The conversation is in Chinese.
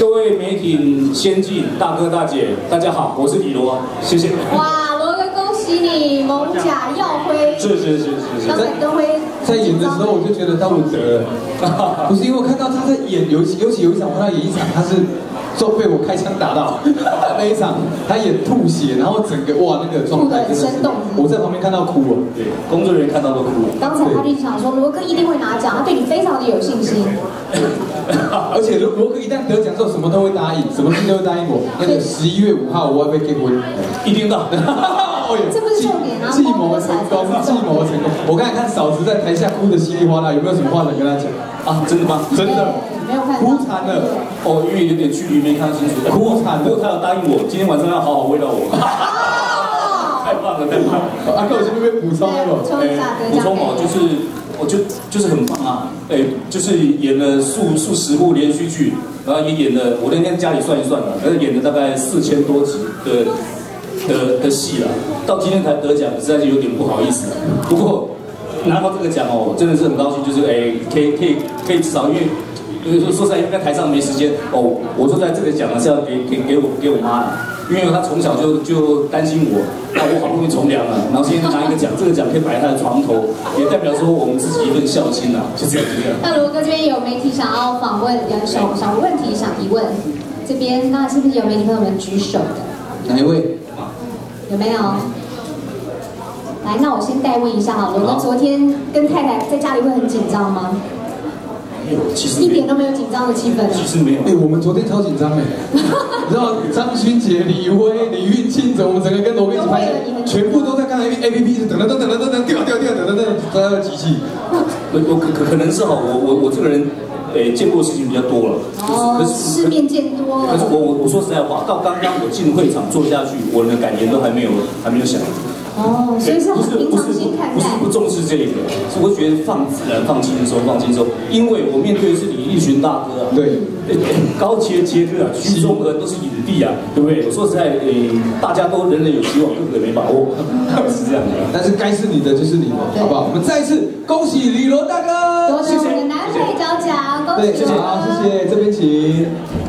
各位媒体先进大哥大姐，大家好，我是李罗，谢谢。哇，罗哥，恭喜你，蒙甲耀辉。是是是是是。刚才跟辉在演的时候，我就觉得他稳得了，不是因为我看到他在演，尤其尤其有一场我看他演一场，他是。都被我开枪打到 那一场，他演吐血，然后整个哇那个状态真的生动。我在旁边看到哭了，对，工作人员看到都哭了。刚才他就想说罗哥一定会拿奖，他对你非常的有信心。而且罗罗哥一旦得奖之后，什么都会答应，什么事都会答应我。那个十一月五号我要被结婚，一定到。这不是重点啊！计谋成功，计谋成功。我刚才看嫂子在台下哭的稀里哗啦，有没有什么话想跟她讲啊？真的吗？真的。没有看哭惨了哦，因为有点距离没看清楚。哭惨，不过他有答应我，今天晚上要好好喂到我。太棒了，太棒了！阿哥，我这边补充了，补充一下，补充哦，就是我就就是很棒啊！哎，就是演了数数十部连续剧，然后也演了，我那天家里算一算了，呃，演了大概四千多集的。的的戏了，到今天才得奖，实在是有点不好意思。不过拿到这个奖哦，真的是很高兴，就是哎，可以可以可以至少因为，因为说说实在，在台上没时间哦。我说在这个奖呢是要给给给我给我妈的，因为她从小就就担心我，那我好不容易从良了，然后现在拿一个奖，这个奖可以摆在她的床头，也代表说我们自己一份孝心啊，就这样。那罗哥这边有媒体想要访问，有小小问题想提问，这边那是不是有媒体朋友们举手的？哪一位？有没有？来，那我先代问一下哈，罗哥昨天跟太太在家里会很紧张吗？没有，其实一点都没有紧张的气氛。其实没有。哎，我们昨天超紧张哎，你知道张勋杰、李威、李运庆，我们整个跟罗宾一起拍，全部都在看 A A P P，等等等等等等掉掉掉，等等等等，都在机器。我我可可可能是哈，我我我这个人。诶，见过事情比较多了，哦可是世面见多了。可是我我我说实在话，到刚刚我进会场坐下去，我的感言都还没有还没有想。哦，所以是很平这一点，是我觉得放自然、放轻松、放轻松。因为我面对的是李立群大哥啊，对，高阶杰克啊，徐中和都是影帝啊，对不对？我说实在，诶，大家都人人有希望，个个没把握，是这样的。但是该是你的就是你的，好不好？我们再一次恭喜李罗大哥，谢谢我们的男配角奖，恭喜，好，谢谢，这边请。